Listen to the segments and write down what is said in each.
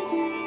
baby.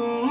Mm-hmm.